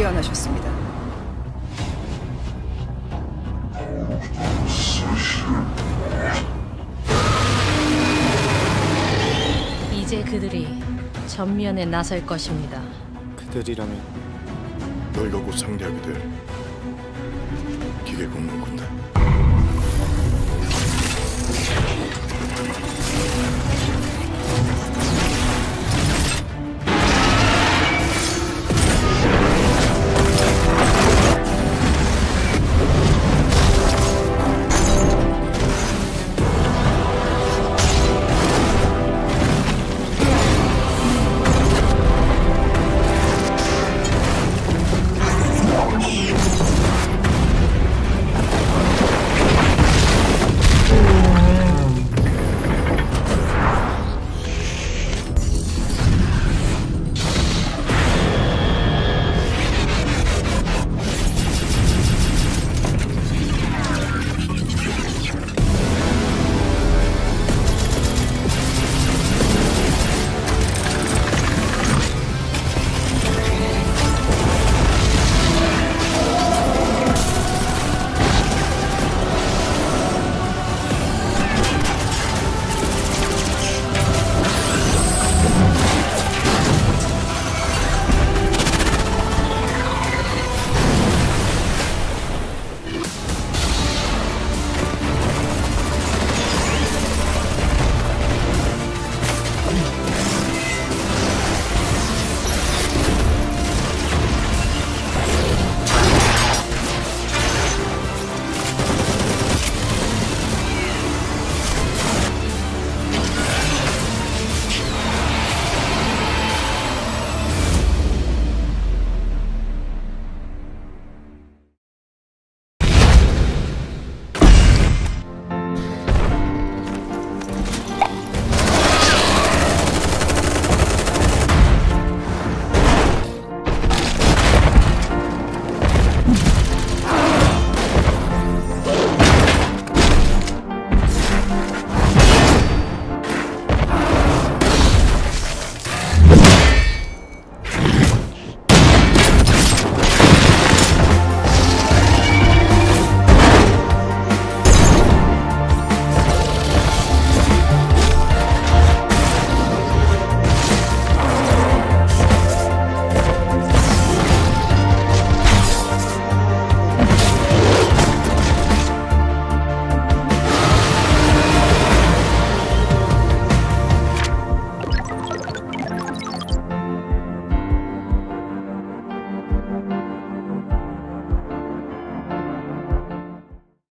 뛰어나셨습니다. 이제 그들이 전면에 나설 것입니다. 그들이라면 너희가 곧 상대하게 될 기계 공룡군단